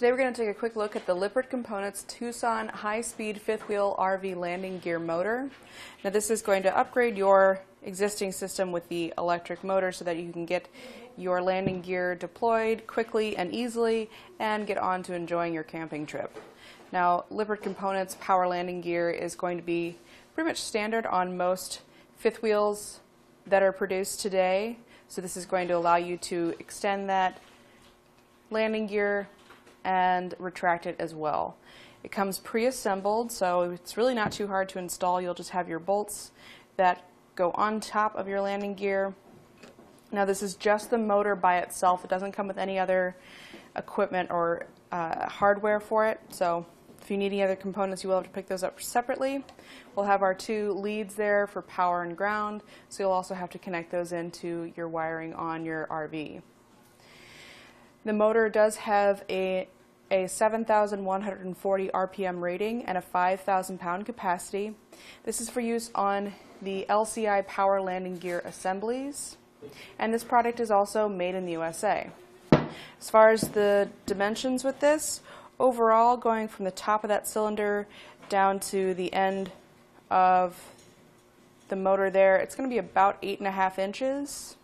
Today we're going to take a quick look at the Lippert Components Tuson high-speed fifth wheel RV landing gear motor. Now this is going to upgrade your existing system with the electric motor so that you can get your landing gear deployed quickly and easily and get on to enjoying your camping trip. Now Lippert Components power landing gear is going to be pretty much standard on most fifth wheels that are produced today. So this is going to allow you to extend that landing gear and retract it as well. It comes pre-assembled, so it's really not too hard to install. You'll just have your bolts that go on top of your landing gear. Now this is just the motor by itself. It doesn't come with any other equipment or uh, hardware for it. So if you need any other components, you will have to pick those up separately. We'll have our two leads there for power and ground, so you'll also have to connect those into your wiring on your RV. The motor does have a, a 7,140 RPM rating and a 5,000 pound capacity. This is for use on the LCI power landing gear assemblies. And this product is also made in the USA. As far as the dimensions with this, overall going from the top of that cylinder down to the end of the motor there, it's going to be about eight and a half inches.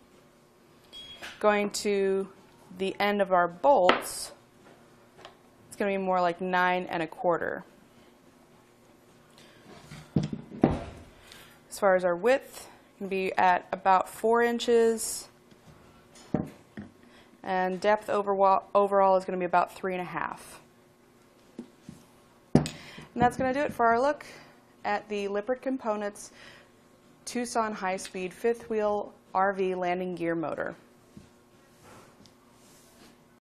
Going to the end of our bolts, it's going to be more like nine and a quarter. As far as our width, can be at about four inches. And depth overall is going to be about three and a half. And that's going to do it for our look at the Lippert Components Tuson high-speed fifth wheel RV landing gear motor.